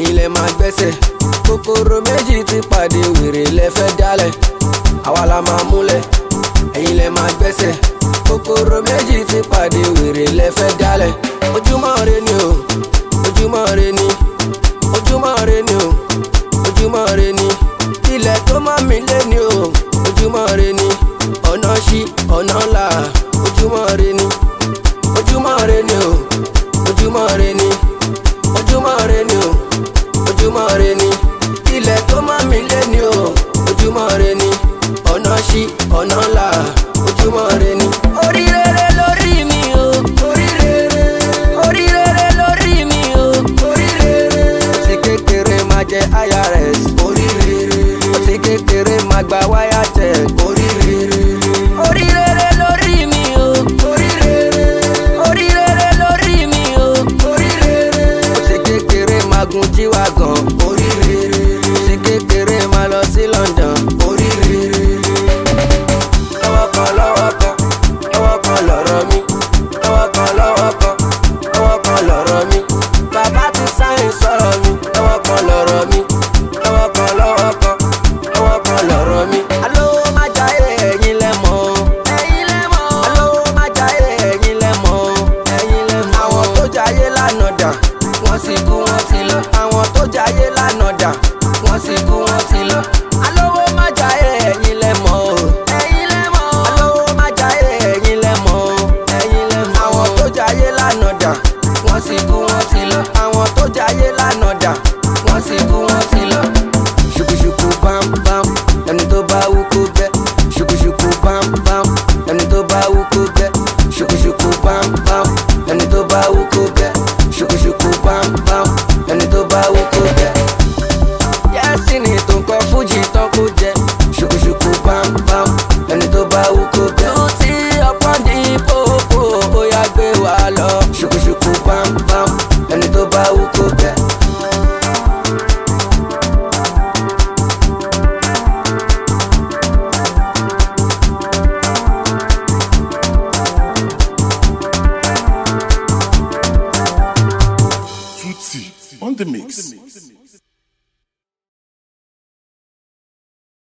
ẹ̀yin lẹ máa gbẹ́sẹ̀ kòkòrò méjì ti pàdé wèrè lẹ fẹ́ dálẹ̀ àwa la máa múlẹ̀ ẹ̀yin máa gbẹ́sẹ̀ kòkòrò méjì ti pàdé wèrè lẹ fẹ́ dálẹ̀ ojúmọ́ re ni o ojúmọ́ re ni ojúmọ́ re ni o ojúmọ́ re ni ilẹ̀ tó má mi lé ni o ojúmọ́ re ni ọ̀nà ṣí ọ̀nà là ojúmọ́ re ni ojúmọ́ re ni o ojúmọ́ re ni. gba wáyà tẹ̀ orí rere. orí rere lórí mi o. orí rere. orí rere lórí mi o. orí rere. mo ti kékeré máa gun jíwá gan. orí rere. mo ti kékeré máa lọ sí London. ti kú ti lọ. ṣùkùṣùkù bámbám lẹ́nu tó bá wú kó bẹ́. ṣùkùṣùkù bámbám lẹ́nu tó bá wú kó bẹ́. ṣùkùṣùkù bámbám lẹ́nu tó bá wú kó bẹ́. ṣùkùṣùkù bámbám lẹ́nu tó bá wú kó bẹ́. yẹ́sìn ni tó ń kọ fújì tán kó jẹ. On the mix. On the mix.